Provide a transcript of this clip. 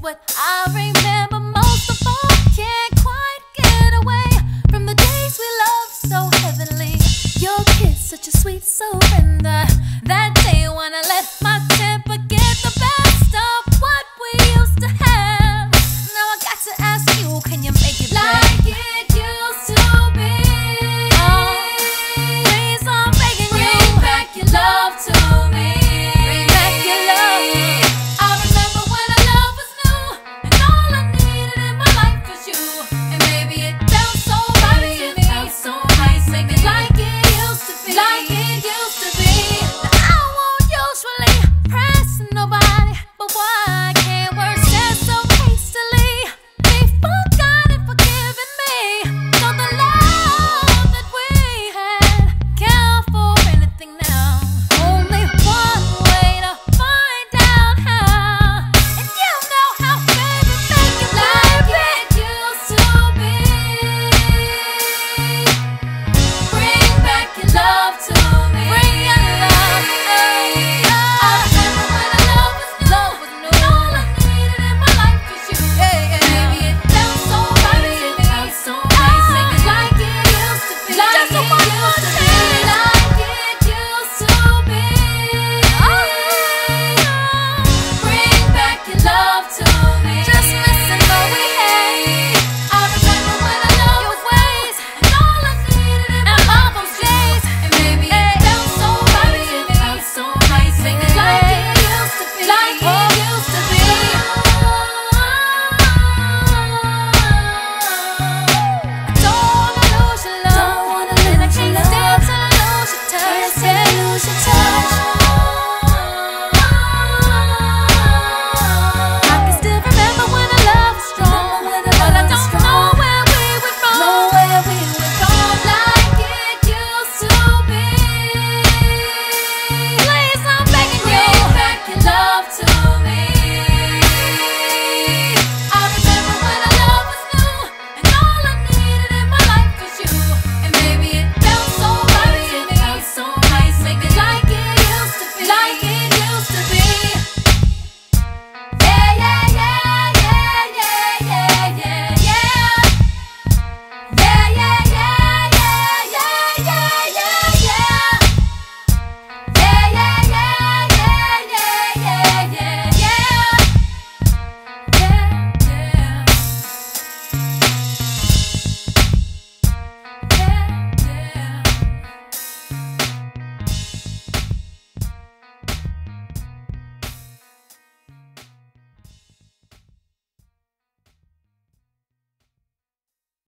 what I remember.